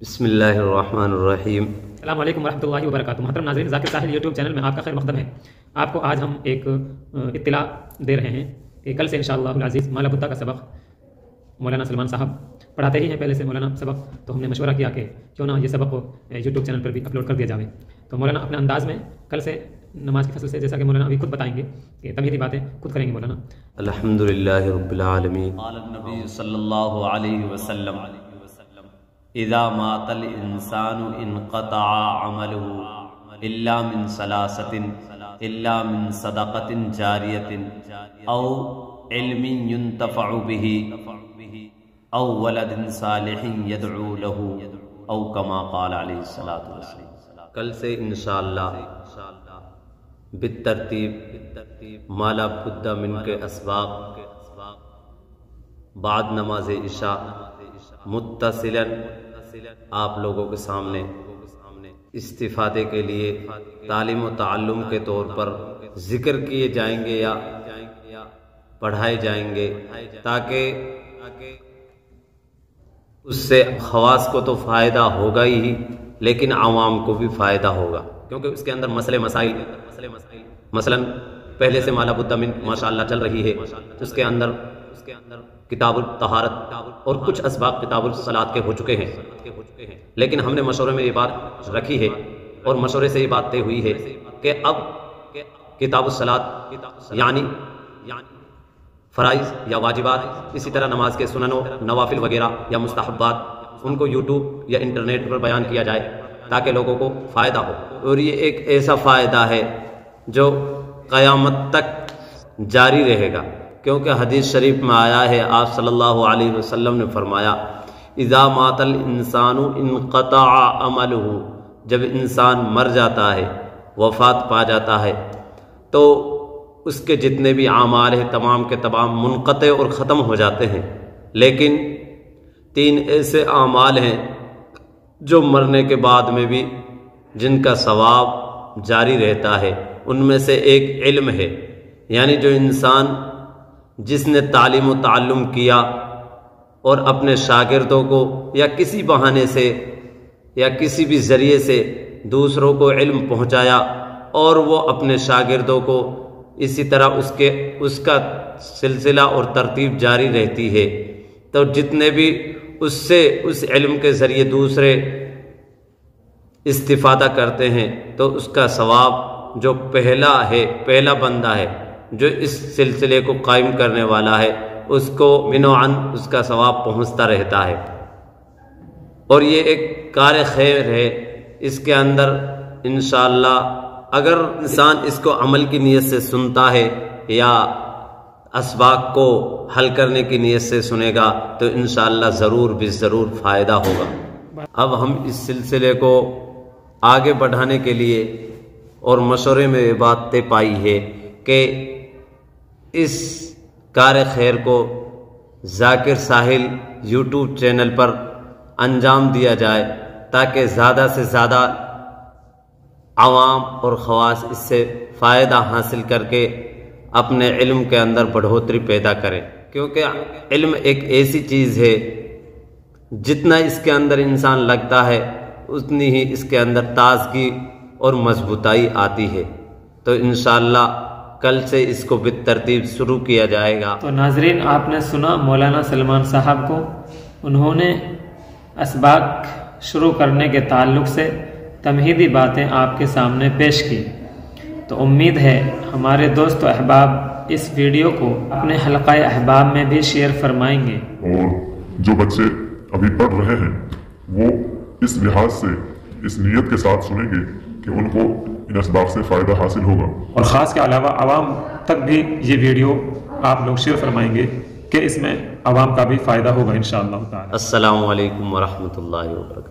बसमीम अल्लाम वरहमल वर्क महतरम नाजरीन जाकिर साहिल यूट्यूब चैनल में आपका खैर मकदम है। आपको आज हम एक इतला दे रहे हैं कि कल से इन अज़ीज़ माला बुद्धा का सबक मौलाना सलमान साहब पढ़ाते ही हैं पहले से मौलाना सबक तो हमने मशवरा किया कि क्यों ना ये सबक यूट्यूब चैनल पर भी अपलोड कर दिया जाए तो मौलाना अपने अंदाज में कल से नमाज़ की फ़सल से जैसा कि मौलाना अभी खुद बताएँगे कि तमीदी बातें खुद करेंगे मौलाना। अल्हम्दुलिल्लाह रब्बिल आलमीन। इदा मातल इंसान इनक़ता अमलहु इल्ला मिन सलासतिन मिन सदक़तिन जारियतिन इल्मी युनतफ़उ बिही, औ वलदिन सालिहिन यदउ लहु औ कमा क़ाल से इंशाअल्लाह बितरतीब माला बुद्धा मिन के असबाब, बाद नमाज़ इशा मुतसिलन आप लोगों के सामने इस्तीफादे के लिए तालीम ताल्लुम के तौर पर ज़िक्र किए जाएँगे या पढ़ाए जाएँगे ताकि उससे खवास को तो फ़ायदा होगा ही, लेकिन आवाम को भी फ़ायदा होगा। क्योंकि उसके अंदर मसले मसाइल मसले मसाइल मसलन पहले से माला बुद्दमिन माशाल्लाह चल रही है उसके अंदर उसके अंदर किताबुल तहारत और कुछ इसबाब किताबुल सलाद के हो चुके हैं। लेकिन हमने मशवरे में ये बात रखी है और मशवरे से ये बात तय हुई है कि अब किताब सलाद यानी फ़राइज़ या वाजिबात, इसी तरह नमाज़ के सुननो, नवाफिल वगैरह या मुस्तहबात उनको यूट्यूब या इंटरनेट पर बयान किया जाए ताकि लोगों को फ़ायदा हो। और ये एक ऐसा फ़ायदा है जो क़यामत तक जारी रहेगा। क्योंकि हदीस शरीफ में आया है, आप सल्लल्लाहु अलैहि वसल्लम ने फरमाया, इज़ा मातल इंसानु इनक़ता अमल जब इंसान मर जाता है, वफ़ात पा जाता है तो उसके जितने भी आमाल हैं, तमाम के तमाम मुनक़ और ख़त्म हो जाते हैं। लेकिन तीन ऐसे आमाल हैं, जो मरने के बाद में भी जिनका सवाब जारी रहता है, उनमें से एक इल्म है। यानी जो इंसान जिसने तालीम ताल्लुम किया और अपने शागिर्दों को या किसी बहाने से या किसी भी ज़रिए से दूसरों को इल्म पहुँचाया और वो अपने शागिर्दों को इसी तरह उसके, उसका सिलसिला और तरतीब जारी रहती है। तो जितने भी उससे, उस इल्म के ज़रिए दूसरे इस्तीफ़ादा करते हैं तो उसका सवाब जो पहला है, पहला बंदा है जो इस सिलसिले को कायम करने वाला है, उसको मिनोअन उसका सवाब पहुँचता रहता है। और ये एक कार खैर है, इसके अंदर इन अगर इंसान इसको अमल की नीयत से सुनता है या इसबाक को हल करने की नीयत से सुनेगा तो इन ज़रूर भी ज़रूर फ़ायदा होगा। अब हम इस सिलसिले को आगे बढ़ाने के लिए और मशवरे में ये बात पाई है कि इस कार खैर को जाकिर साहिल यूट्यूब चैनल पर अंजाम दिया जाए, ताकि ज़्यादा से ज़्यादा आवाम और ख़वास इससे फ़ायदा हासिल करके अपने इल्म के अंदर बढ़ोतरी पैदा करें। क्योंकि इल्म एक ऐसी चीज़ है, जितना इसके अंदर इंसान लगता है, उतनी ही इसके अंदर ताजगी और मजबूताई आती है। तो इन कल से इसको तरतीब शुरू किया जाएगा। तो नाजरीन आपने सुना मौलाना सलमान साहब को? उन्होंने इसबाक शुरू करने के ताल्लुक से तमहीदी बातें आपके सामने पेश की। तो उम्मीद है हमारे दोस्त अहबाब इस वीडियो को अपने हल्का अहबाब में भी शेयर फरमाएँगे। और जो बच्चे अभी पढ़ रहे हैं वो इस लिहाज से इस नीयत के साथ सुनेंगे कि उनको इन इसबाब से फ़ायदा हासिल होगा। और ख़ास के अलावा आवाम तक भी ये वीडियो आप लोग शेयर फरमाएँगे कि इसमें आवाम का भी फ़ायदा होगा इन शाह वरहमल वर्क